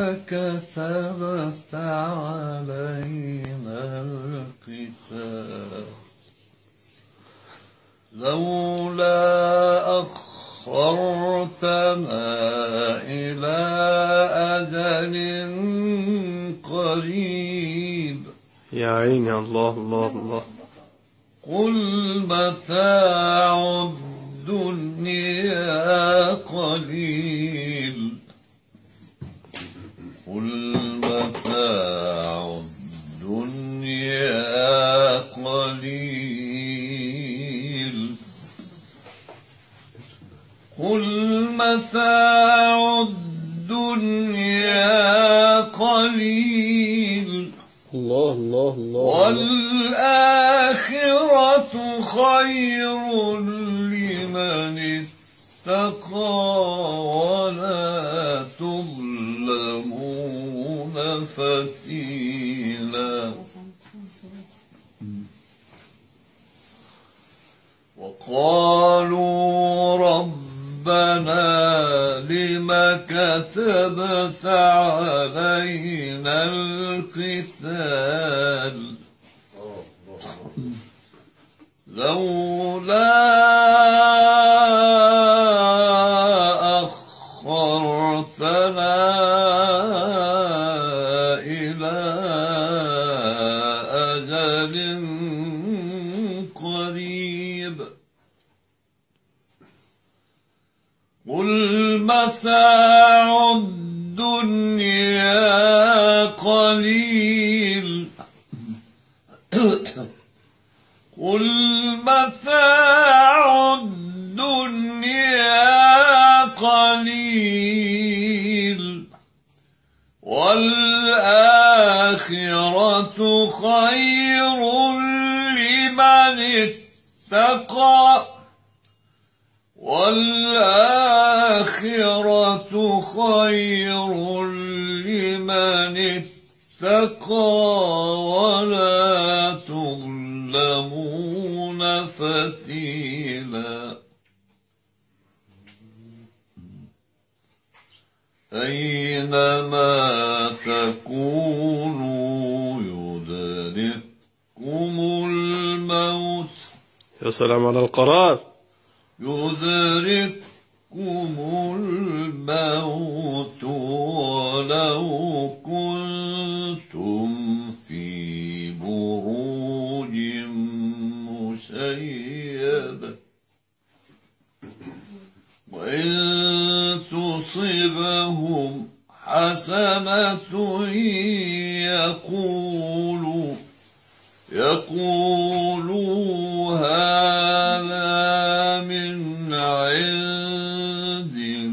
كتبت علينا الكتاب لولا أخرتنا إلى أجل قريب. يا عيني الله الله الله. قل متاع الدنيا قليل. قل وقالوا ربنا لم كتبت علينا القتال؟ لولا قريب. قل متاع الدنيا قليل. قل متاع الدنيا قليل. والآخرة خير لمن اتقى والآخرة خير لمن اتقى ولا تظلمون فتيلا أينما تكونوا يدرككم الموت يا سلام على القرار. يدرككم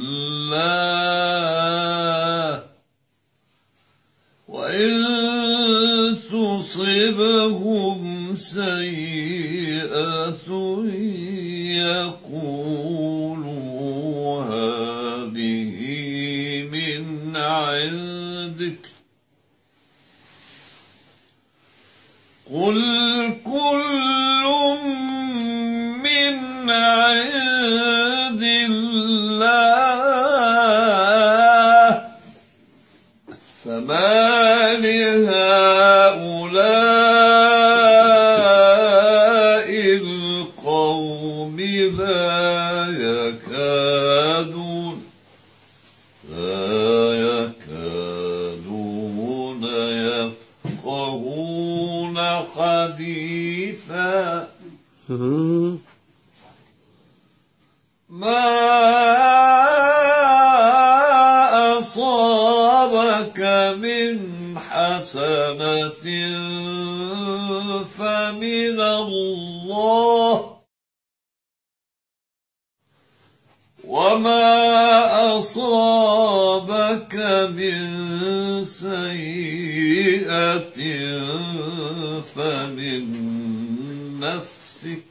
الله وإن تصبهم سيئة يقولوا فما لهؤلاء القوم لا يكادون لا يكادون يفقهون حديثا. من حسنة فمن الله. وما أصابك من سيئة فمن نفسك.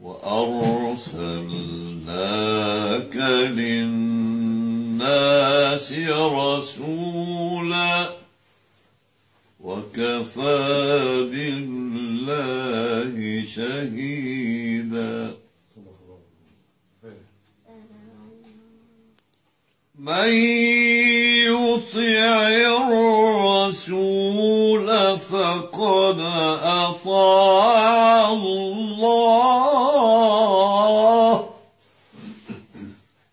وأرسلناك للناس رسولا وكفى بالله شهيدا. من يطع الرسول فقد أطاع الله.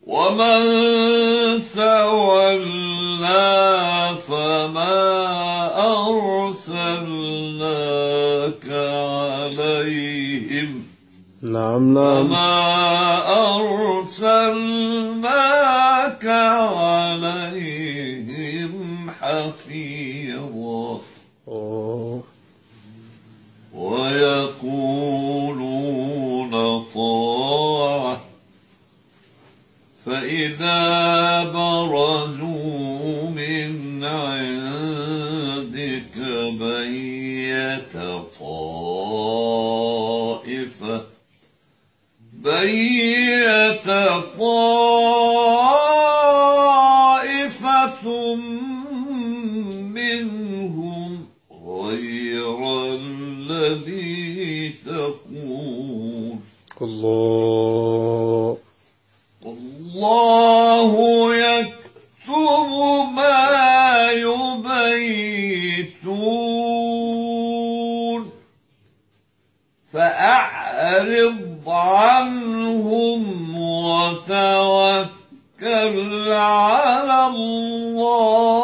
ومن أرسلناك عليهم. نعم نعم. وما أرسلناك عليهم حفيظا. أوه. ويقولون طاعة. فإذا برزوا بيت طائفة عنهم وتوكل على الله.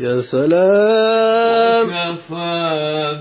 يا سلام. كفى